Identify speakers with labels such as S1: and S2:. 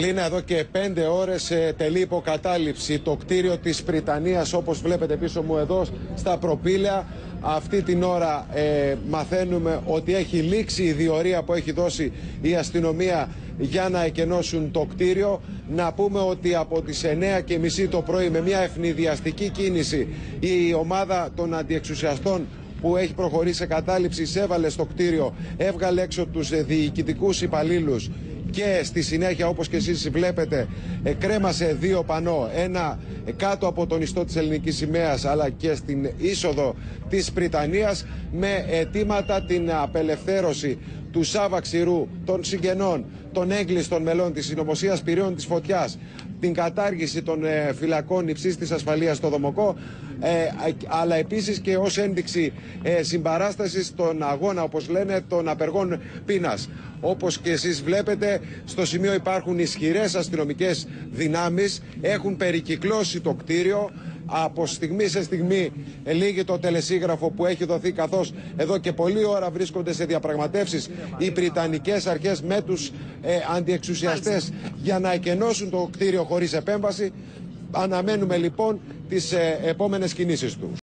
S1: Λίνα εδώ και πέντε ώρες σε τελή υποκατάληψη το κτίριο της Πριτανίας όπως βλέπετε πίσω μου εδώ στα προπήλαια αυτή την ώρα ε, μαθαίνουμε ότι έχει λήξει η διορία που έχει δώσει η αστυνομία για να εκενώσουν το κτίριο. Να πούμε ότι από τις 9.30 το πρωί με μια ευνηδιαστική κίνηση η ομάδα των αντιεξουσιαστών που έχει προχωρήσει σε κατάληψη εισέβαλε στο κτίριο, έβγαλε έξω τους διοικητικούς υπαλλήλους και στη συνέχεια όπως και εσείς βλέπετε κρέμασε δύο πανό. Ένα κάτω από τον ιστό της ελληνικής σημαίας αλλά και στην είσοδο της Πριτανίας με αιτήματα την απελευθέρωση του Σάβα Ξηρού, των συγγενών, των έγκλειστων μελών της συνωμοσίας πυρίων της φωτιάς, την κατάργηση των ε, φυλακών υψής της ασφαλείας στο Δομοκό, ε, αλλά επίσης και ως ένδειξη ε, συμπαράστασης στον αγώνα, όπως λένε, των απεργών πείνας. Όπως και εσείς βλέπετε, στο σημείο υπάρχουν ισχυρές αστυνομικές δυνάμεις, έχουν περικυκλώσει το κτίριο, από στιγμή σε στιγμή λύγει το τελεσίγραφο που έχει δοθεί καθώς εδώ και πολλή ώρα βρίσκονται σε διαπραγματεύσεις οι Βρυτανικές αρχές με τους ε, αντιεξουσιαστές για να εκενώσουν το κτίριο χωρίς επέμβαση. Αναμένουμε λοιπόν τις ε, επόμενες κινήσεις τους.